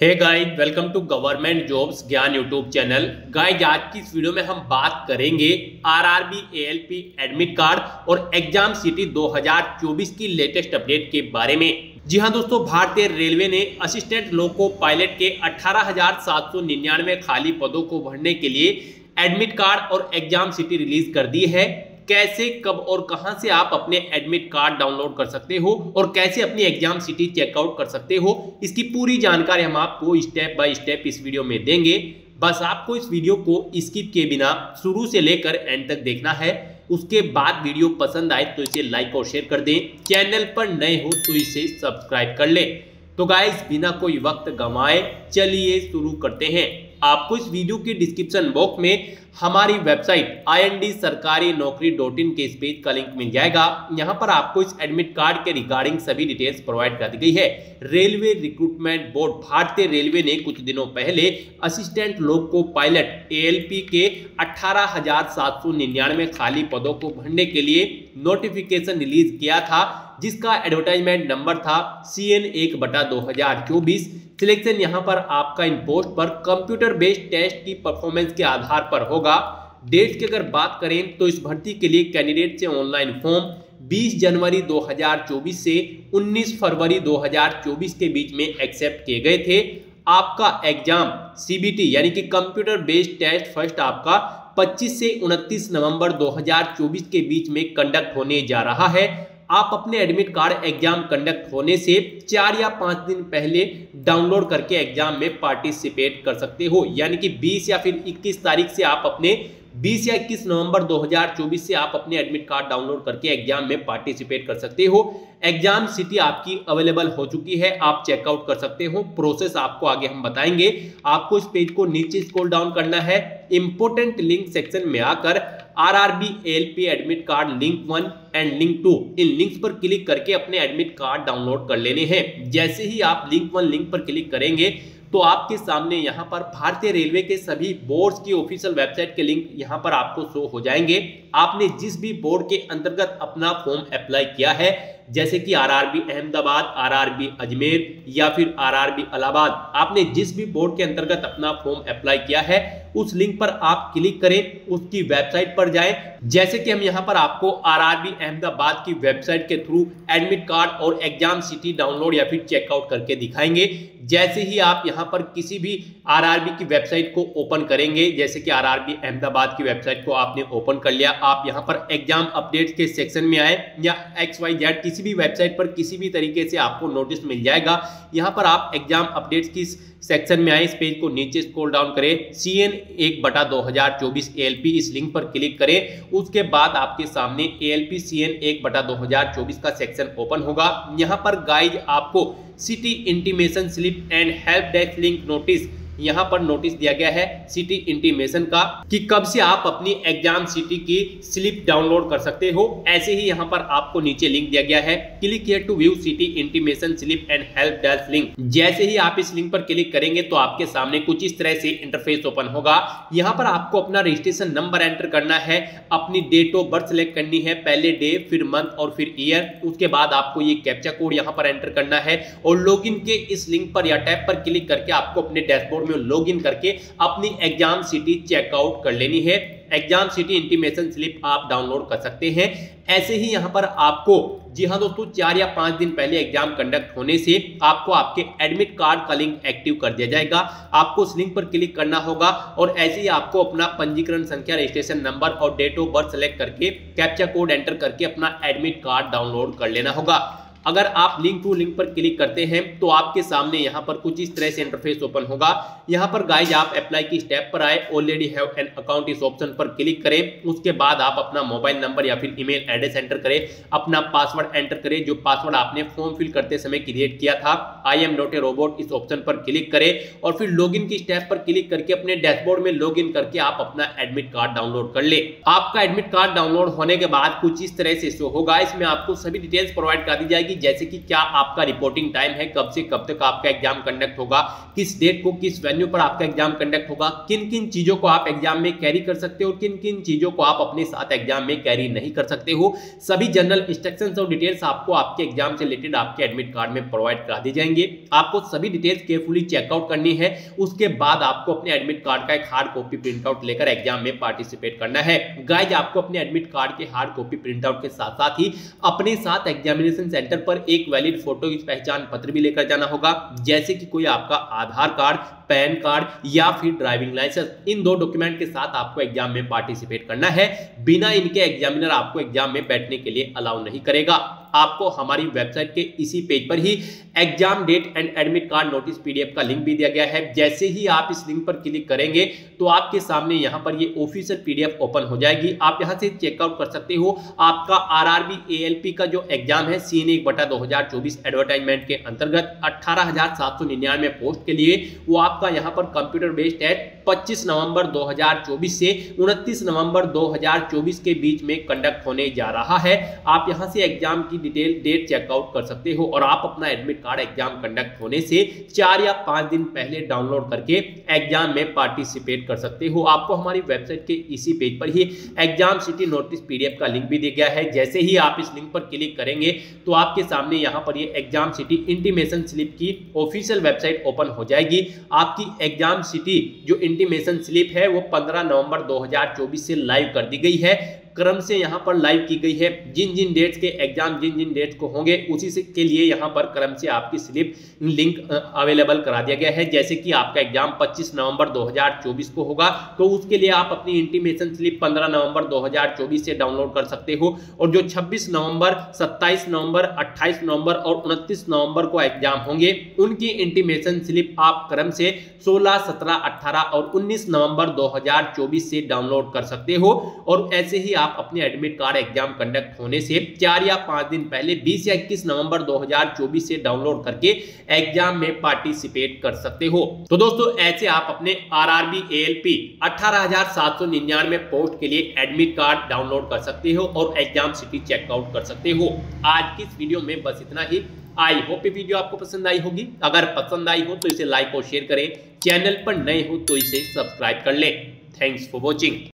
Hey guys welcome to government jobs Gyan YouTube channel guys आज की इस video में हम बात करेंगे आरआरबी एएलपी एडमिट कार्ड और एग्ज़ाम सिटी 2024 की लेटेस्ट अपडेट के बारे में। जी हाँ दोस्तों, भारतीय रेलवे ने असिस्टेंट लोको पायलट के अठारह खाली पदों को भरने के लिए एडमिट कार्ड और एग्ज़ाम सिटी रिलीज़ कर दी है। कैसे, कब और कहाँ से आप अपने एडमिट कार्ड डाउनलोड कर सकते हो और कैसे अपनी एग्ज़ाम सिटी चेकआउट कर सकते हो, इसकी पूरी जानकारी हम आपको स्टेप बाय स्टेप इस वीडियो में देंगे। बस आपको इस वीडियो को स्किप के बिना शुरू से लेकर एंड तक देखना है। उसके बाद वीडियो पसंद आए तो इसे लाइक और शेयर कर दें। चैनल पर नए हो तो इसे सब्सक्राइब कर लें। तो गाइस बिना कोई वक्त गंवाए चलिए शुरू करते हैं। आपको इस वीडियो के डिस्क्रिप्शन बॉक्स में हमारी वेबसाइट आई एन डी सरकारी नौकरी डॉट इन के इस पेज का लिंक मिल जाएगा। यहाँ पर आपको इस एडमिट कार्ड के रिगार्डिंग सभी डिटेल्स प्रोवाइड कर दी गई है। रेलवे रिक्रूटमेंट बोर्ड भारतीय रेलवे ने कुछ दिनों पहले असिस्टेंट लोको पायलट एएलपी के अठारह खाली पदों को भरने के लिए नोटिफिकेशन रिलीज़ किया था, जिसका एडवर्टाइजमेंट नंबर था सी एन एक बटा दो सिलेक्शन यहाँ पर आपका इन पोस्ट पर कंप्यूटर बेस्ड टेस्ट की परफॉर्मेंस के आधार पर होगा। डेट की अगर बात करें तो इस भर्ती के लिए कैंडिडेट से ऑनलाइन फॉर्म 20 जनवरी 2024 से 19 फरवरी 2024 के बीच में एक्सेप्ट किए गए थे। आपका एग्ज़ाम सीबीटी यानी कि कंप्यूटर बेस्ड टेस्ट फ़र्स्ट आपका 25 से 29 नवंबर 2024 के बीच में कंडक्ट होने जा रहा है। आप अपने एडमिट कार्ड एग्ज़ाम कंडक्ट होने से चार या पाँच दिन पहले डाउनलोड करके एग्ज़ाम में पार्टिसिपेट कर सकते हो। यानी कि 20 या फिर 21 तारीख से आप अपने 20 या 21 नवंबर 2024 से आप अपने एडमिट कार्ड डाउनलोड करके एग्ज़ाम में पार्टिसिपेट कर सकते हो। एग्ज़ाम सिटी आपकी अवेलेबल हो चुकी है, आप चेकआउट कर सकते हो। प्रोसेस आपको आगे हम बताएँगे। आपको इस पेज को नीचे स्क्रॉल डाउन करना है। इंपोर्टेंट लिंक सेक्शन में आकर RRB LP admit card link one and link two in links पर क्लिक करके अपने एडमिट कार्ड डाउनलोड कर लेने हैं। जैसे ही आप लिंक वन लिंक पर क्लिक करेंगे तो आपके सामने यहाँ पर भारतीय रेलवे के सभी बोर्ड्स की ऑफिशियल वेबसाइट के लिंक यहाँ पर आपको शो हो जाएँगे। आपने जिस भी बोर्ड के अंतर्गत अपना फॉर्म अप्लाई किया है जैसे कि आरआरबी अहमदाबाद, आरआरबी अजमेर या फिर आरआरबी इलाहाबाद आपने जिस भी बोर्ड के अंतर्गत अपना फॉर्म अप्लाई किया है, उस लिंक पर आप क्लिक करें, उसकी वेबसाइट पर जाएँ। जैसे कि हम यहाँ पर आपको आरआरबी अहमदाबाद की वेबसाइट के थ्रू एडमिट कार्ड और एग्ज़ाम सिटी डाउनलोड या फिर चेकआउट करके दिखाएँगे। जैसे ही आप यहाँ पर किसी भी आरआरबी की वेबसाइट को ओपन करेंगे, जैसे कि आरआरबी अहमदाबाद की वेबसाइट को आपने ओपन कर लिया, आप यहाँ पर एग्ज़ाम अपडेट के सेक्शन में आए या एक्स वाई जेड किसी भी वेबसाइट पर किसी भी तरीके से आपको नोटिस मिल जाएगा। यहाँ पर आप एग्ज़ाम अपडेट्स की सेक्शन में आए, इस पेज को नीचे स्क्रॉल डाउन करें। सी एन एक बटा दो हज़ार चौबीस ए एल पी इस लिंक पर क्लिक करें। उसके बाद आपके सामने A L P C N एक बटा दो हज़ार चौबीस का सेक्शन ओपन होगा। यहाँ पर गाइड आपको city intimation slip and help desk link notice यहाँ पर नोटिस दिया गया है सिटी इंटीमेशन का कि कब से आप अपनी एग्ज़ाम सिटी की स्लिप डाउनलोड कर सकते हो। ऐसे ही यहाँ पर आपको नीचे लिंक दिया गया है। Click here to view city intimation slip and help desk link जैसे ही आप इस लिंक पर क्लिक करेंगे तो आपके सामने कुछ इस तरह से इंटरफेस ओपन होगा। यहाँ पर आपको अपना रजिस्ट्रेशन नंबर एंटर करना है। अपनी डेट ऑफ़ बर्थ सेलेक्ट करनी है। पहले डे फिर मंथ और फिर ईयर उसके बाद आपको ये कैप्चा कोड यहाँ पर एंटर करना है। और लॉग के इस लिंक पर या टैब पर क्लिक करके आपको अपने डैशबोर्ड में लॉगिन करके अपनी एग्ज़ाम सिटी चेकआउट कर लेनी है। एग्ज़ाम सिटी इंटीमेशन स्लिप आप डाउनलोड कर सकते हैं। ऐसे ही यहाँ पर आपको, जी हाँ दोस्तों, चार या पाँच दिन पहले एग्ज़ाम कंडक्ट होने से आपको आपके एडमिट कार्ड का लिंक एक्टिव कर दिया जाएगा। आपको उस लिंक पर क्लिक करना होगा और ऐसे ही आपको अपना पंजीकरण संख्या रजिस्ट्रेशन नंबर और डेट ऑफ़ बर्थ सेलेक्ट करके कैप्चा कोड एंटर करके अपना एडमिट कार्ड डाउनलोड कर लेना होगा। अगर आप लिंक टू लिंक पर क्लिक करते हैं तो आपके सामने यहाँ पर कुछ इस तरह से इंटरफेस ओपन होगा। यहाँ पर गाइज़ आप अप्लाई की स्टेप पर आए ऑलरेडी हैव एन अकाउंट इस ऑप्शन पर क्लिक करें। उसके बाद आप अपना मोबाइल नंबर या फिर ईमेल एड्रेस एंटर करें। अपना पासवर्ड एंटर करें, जो पासवर्ड आपने फॉर्म फिल करते समय क्रिएट किया था। I am not a robot इस ऑप्शन पर क्लिक करें। और फिर लॉग की स्टेप पर क्लिक करके अपने डैशबोर्ड में लॉग करके आप अपना एडमिट कार्ड डाउनलोड कर ले। आपका एडमिट कार्ड डाउनलोड होने के बाद कुछ इस तरह से शो होगा। इसमें आपको सभी डिटेल्स प्रोवाइड कर दी जाएगी। जैसे कि क्या आपका रिपोर्टिंग टाइम है, कब से कब तक आपका एग्ज़ाम कंडक्ट होगा, किस डेट को किस वेन्यू पर आपका एग्ज़ाम कंडक्ट होगा किन किन चीज़ों को आप एग्ज़ाम में कैरी कर सकते हो और किन किन चीज़ों को आप अपने साथ एग्ज़ाम में कैरी नहीं कर सकते हो। सभी जनरल इंस्ट्रक्शन और डिटेल्स आपको आपके एग्ज़ाम से रिलेटेड आपके एडमिट कार्ड में प्रोवाइड करा दी जाएँगे। आपको सभी डिटेल्स केयरफुली चेकआउट करनी है। उसके बाद आपको अपने एडमिट कार्ड का एक हार्ड कॉपी प्रिंट आउट लेकर एग्ज़ाम में पार्टिसिपेट करना है। गाइज़ आपको अपने एडमिट कार्ड के हार्ड कॉपी प्रिंट आउट के साथ साथ ही अपने साथ एग्जामिनेशन सेंटर पर एक वैलिड फ़ोटो पहचान पत्र भी लेकर जाना होगा। जैसे कि कोई आपका आधार कार्ड, पैन कार्ड या फिर ड्राइविंग लाइसेंस इन दो डॉक्यूमेंट के साथ आपको एग्ज़ाम में पार्टिसिपेट करना है। बिना इनके एग्जामिनर आपको एग्ज़ाम में बैठने के लिए अलाउ नहीं करेगा। आपको हमारी वेबसाइट के इसी पेज पर ही exam date and admit card notice PDF का लिंक भी दिया गया है। जैसे ही आप इस लिंक पर क्लिक करेंगे तो आपके सामने यहाँ पर ये ऑफिशियल पीडीएफ ओपन हो जाएगी। आप यहाँ से चेकआउट कर सकते हो। आपका आरआरबी एएलपी का जो एग्ज़ाम है सीन एक बटा दो एडवर्टाइजमेंट के अंतर्गत अठारह पोस्ट के लिए वो आपका यहाँ पर कंप्यूटर बेस्ड है। 25 नवंबर 2024 से 29 नवंबर 2024 के बीच में कंडक्ट होने जा रहा है। आप यहाँ से एग्ज़ाम की डिटेल डेट चेकआउट कर सकते हो और आप अपना एडमिट कार्ड एग्ज़ाम कंडक्ट होने से चार या पाँच दिन पहले डाउनलोड करके एग्ज़ाम में पार्टिसिपेट कर सकते हो। आपको हमारी वेबसाइट के इसी पेज पर ही एग्ज़ाम सिटी नोटिस पीडीएफ का लिंक भी दिया गया है। जैसे ही आप इस लिंक पर क्लिक करेंगे तो आपके सामने यहाँ पर ये एग्ज़ाम सिटी इंटीमेशन स्लिप की ऑफिशियल वेबसाइट ओपन हो जाएगी। आपकी एग्ज़ाम सिटी जो इंटीमेशन स्लिप है वो 15 नवंबर 2024 से लाइव कर दी गई है। क्रम से यहाँ पर लाइव की गई है। जिन जिन डेट्स के एग्ज़ाम जिन जिन डेट्स को होंगे उसी से के लिए यहाँ पर क्रम से आपकी स्लिप लिंक अवेलेबल करा दिया गया है। जैसे कि आपका एग्ज़ाम 25 नवंबर 2024 को होगा। तो उसके लिए आप अपनी इंटीमेशन स्लिप 15 नवंबर 2024 से डाउनलोड कर सकते हो। और जो 26 नवंबर 27 नवंबर 28 नवंबर और 29 नवंबर को एग्ज़ाम होंगे उनकी इंटीमेशन स्लिप आप क्रम से 16, 17, 18 और 19 नवंबर 2024 से डाउनलोड कर सकते हो। और ऐसे ही आप आप अपने एडमिट कार्ड एग्ज़ाम कंडक्ट होने से चार या पाँच दिन पहले 20 या 21 नवंबर 2024 से डाउनलोड करके एग्ज़ाम में पार्टिसिपेट कर सकते हो। तो दोस्तों, ऐसे आप अपने R R B L P अठारह पोस्ट के लिए एडमिट कार्ड डाउनलोड कर सकते हो और एग्ज़ाम सिटी चेकआउट कर सकते हो। आज की इस वीडियो में बस इतना ही। आई होप ये वीडियो आपको पसंद आई होगी। अगर पसंद आई हो तो इसे लाइक और शेयर करें। चैनल पर नए हो तो इसे सब्सक्राइब कर लें। Thanks for watching